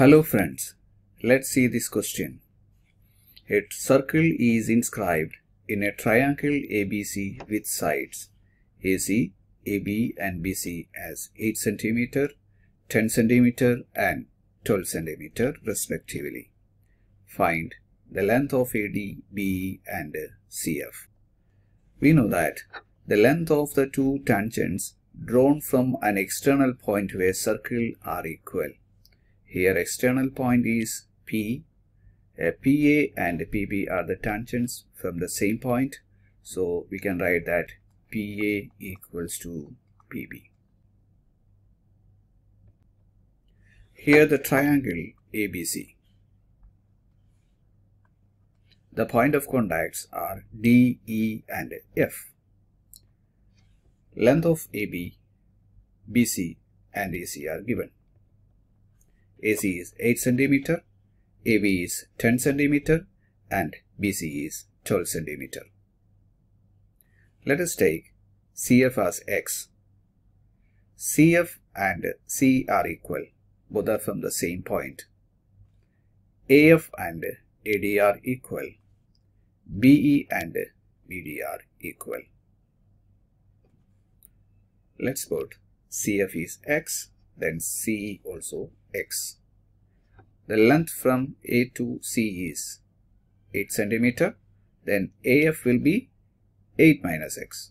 Hello friends, let's see this question. A circle is inscribed in a triangle ABC with sides AC, AB and BC as 8 cm, 10 cm and 12 cm respectively. Find the length of AD, BE and CF. We know that the length of the two tangents drawn from an external point a circle are equal. Here external point is P. A PA and PB are the tangents from the same point. So we can write that PA equals to PB. Here the triangle ABC. The point of contacts are D, E and F. Length of AB, BC and AC are given. AC is 8 cm, AB is 10 cm and BC is 12 cm. Let us take CF as X. CF and C are equal, both are from the same point. AF and AD are equal. BE and BD are equal. Let's put CF is X, then C also X. The length from A to C is 8 centimeter. Then AF will be 8 minus X.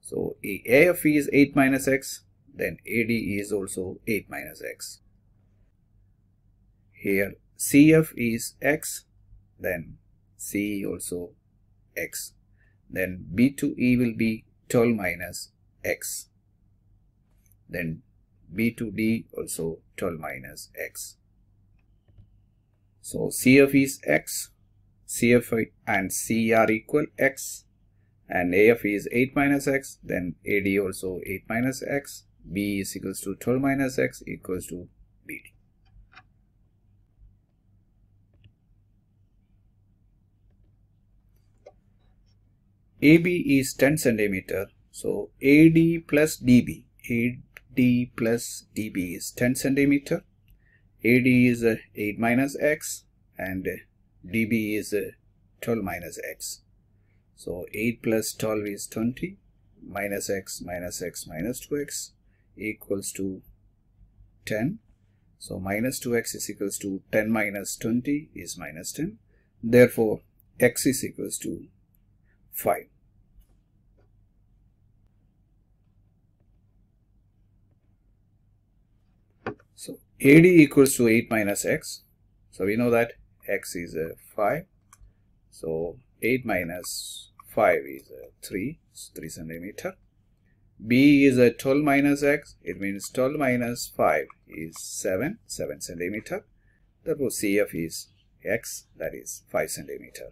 So AF is 8 minus X. Then AD is also 8 minus X. Here CF is X. Then C also X. Then B to E will be 12 minus X. Then B to D also 12 minus X. So CF is X, CF and C are equal X and AF is 8 minus X, then AD also 8 minus X, B is equals to 12 minus X equals to BD. AB is 10 centimeter, so AD plus DB, AD plus DB is 10 centimeter, AD is uh, 8 minus X and uh, DB is uh, 12 minus X. So 8 plus 12 is 20 minus X minus X minus 2X equals to 10. So minus 2X is equals to 10 minus 20 is minus 10. Therefore, X is equals to 5. So AD equals to 8 minus X. So we know that X is a 5. So 8 minus 5 is a 3, 3 centimeter. B is a 12 minus X. It means 12 minus 5 is 7, 7 centimeter. Therefore CF is X that is 5 centimeter.